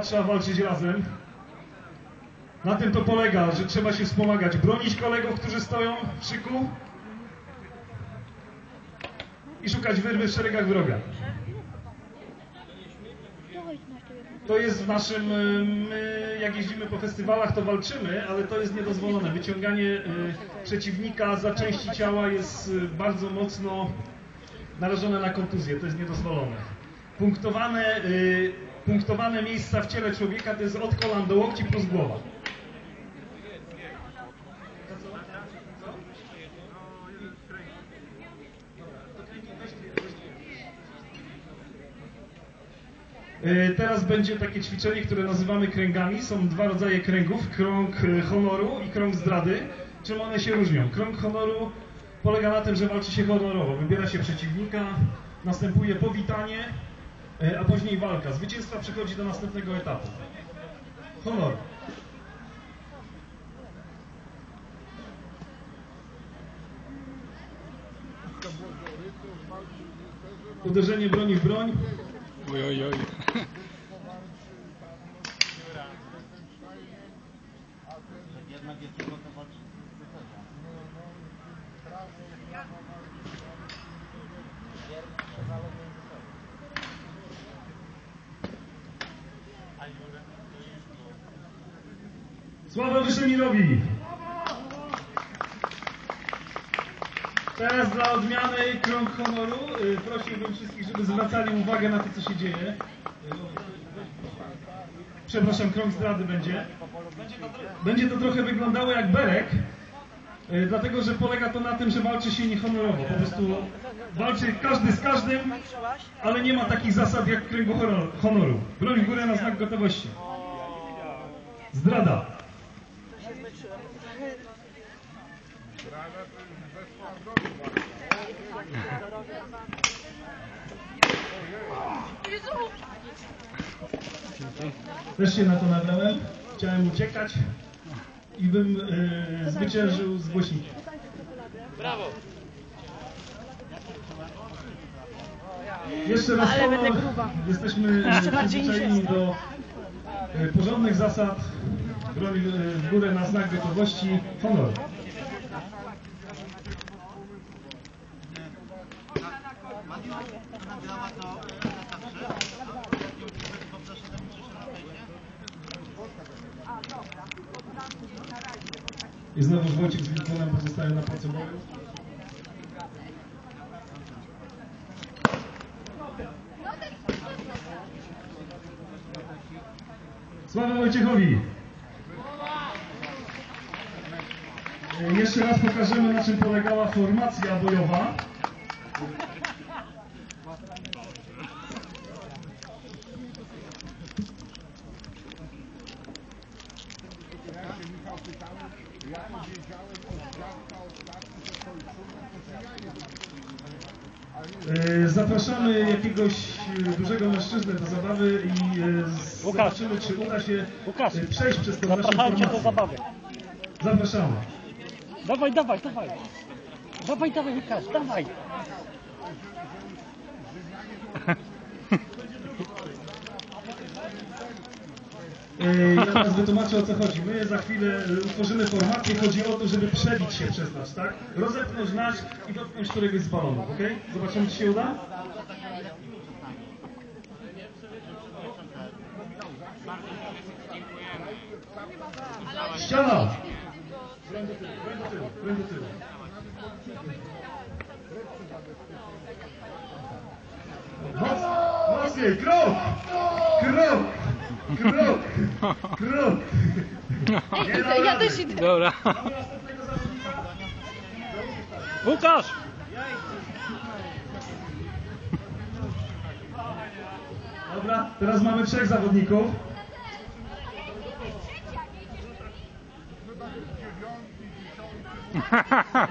Trzeba walczyć razem. Na tym to polega, że trzeba się wspomagać. Bronić kolegów, którzy stoją w szyku i szukać wyrwy w szeregach wroga. To jest w naszym, y, my jak jeździmy po festywalach to walczymy, ale to jest niedozwolone. Wyciąganie y, przeciwnika za części ciała jest y, bardzo mocno narażone na kontuzję, to jest niedozwolone. Punktowane, y, punktowane miejsca w ciele człowieka to jest od kolan do łokci plus głowa. Y, Teraz będzie takie ćwiczenie, które nazywamy kręgami. Są dwa rodzaje kręgów, krąg y, honoru i krąg zdrady. Czym one się różnią? Krąg honoru polega na tym, że walczy się honorowo. Wybiera się przeciwnika, następuje powitanie, a później walka. Zwycięstwa przechodzi do następnego etapu. Honor. Uderzenie broni w broń. Oj, oj, oj. Jednak jest tylko to walczyć Sława Wyszemirowi! Teraz dla odmiany krąg honoru. Y, Prosiłbym wszystkich, żeby zwracali uwagę na to, co się dzieje. Przepraszam, krąg zdrady będzie. Będzie to trochę wyglądało jak berek, y, dlatego że polega to na tym, że walczy się niehonorowo. Po prostu walczy każdy z każdym, ale nie ma takich zasad jak kręgu honor- honoru. Broń w górę na znak gotowości. Zdrada. Też się na to nabrałem. Chciałem uciekać i bym e, zwyciężył z głośnikiem. Brawo! Jeszcze raz Ale będę gruba. Jesteśmy przyzwyczajeni do e, porządnych zasad. W górę na znak gotowości. Honor. I znowu Wojciech z Wilkonem pozostają na placu boju. Sława Wojciechowi! E, Jeszcze raz pokażemy na czym polegała formacja bojowa. E, Zapraszamy jakiegoś e, dużego mężczyznę do zabawy i e, Łukasz. zobaczymy, czy uda się Łukasz. przejść przez tę naszą Zapraszajcie do zabawy. Zapraszamy. Dawaj, dawaj, dawaj. Dawaj, dawaj, Łukasz, dawaj. Ja teraz wytłumaczę o co chodzi. My za chwilę e, utworzymy formację. Chodzi o to, żeby przebić się przez nas, tak? Rozepchnąć nasz i dotknąć któregoś z balonów, ok? Zobaczymy, czy się uda? Ściana! mocniej, krok! Krok! Krok! Krok! Ej, idę, ja też idę. Dobra. Łukasz! Dobra, teraz mamy trzech zawodników. Ha ha ha!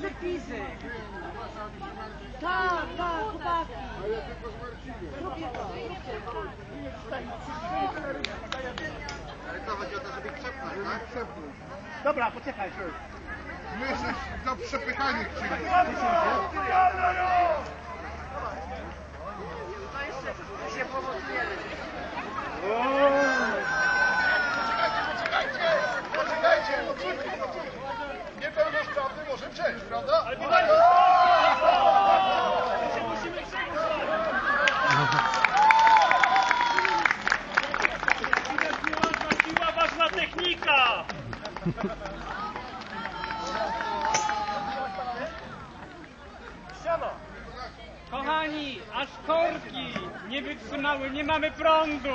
Zapisy. Tak, tak, chłopaki. Ale tylko z Marcinem. Ale co, chodzi o to, żeby przepchnąć, tak? Dobra, poczekaj. My jesteśmy za przepychanie chcieli. Poczekajcie, Kochani, aż korki nie wytrzymały, nie mamy prądu!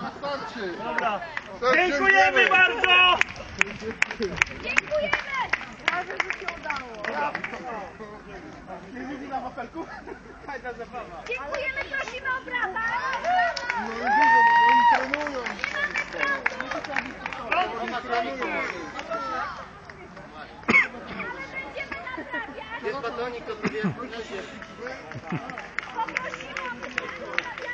Wystarczy. Dobra, Tak, dziękujemy bardzo! Dziękujemy! Prawie, że się udało. Na wafelku? Fajna zabawa. Dziękujemy, prosimy o brawa! No i dużo, bo oni trenują. Będziemy naprawiać! Jest batonik, to jak Poprosimy o